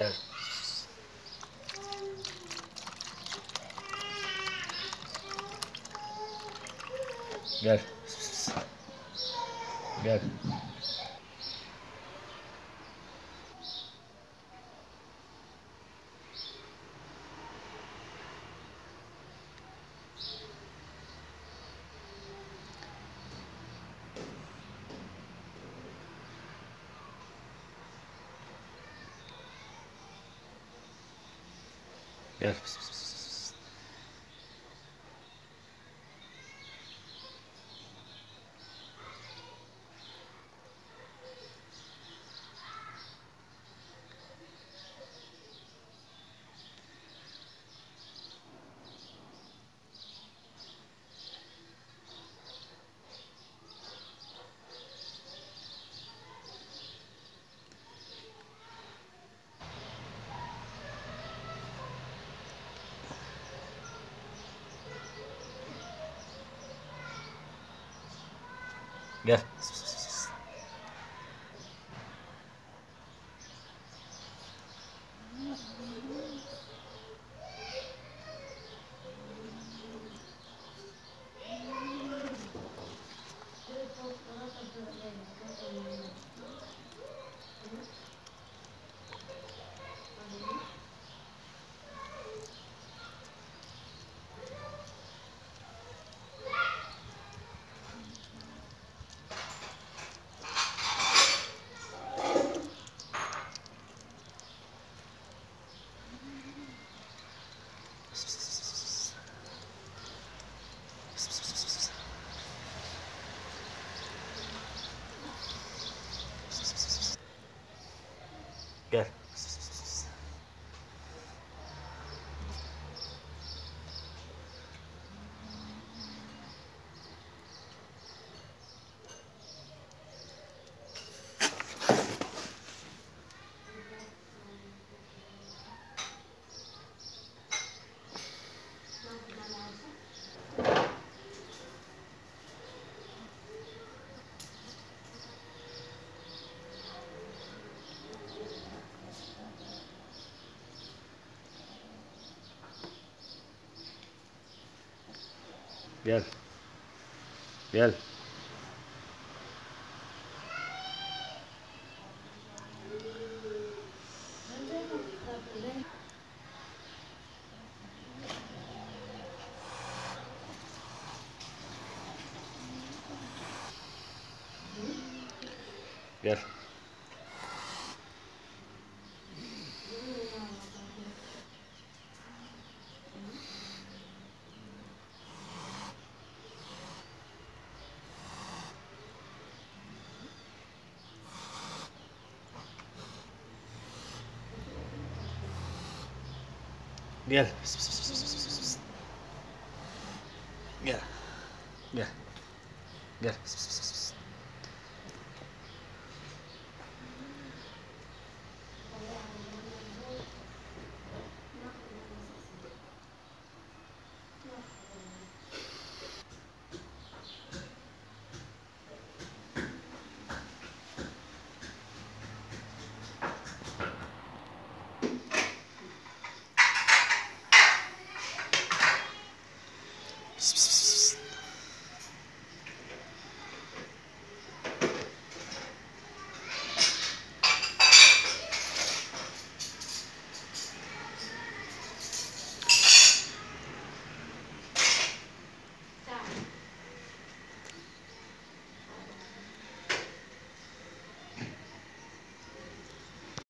Evet. Gel. Gel. Yes. Yes. Bien. Bien. biar. Biar. Biar. Biar. Biar.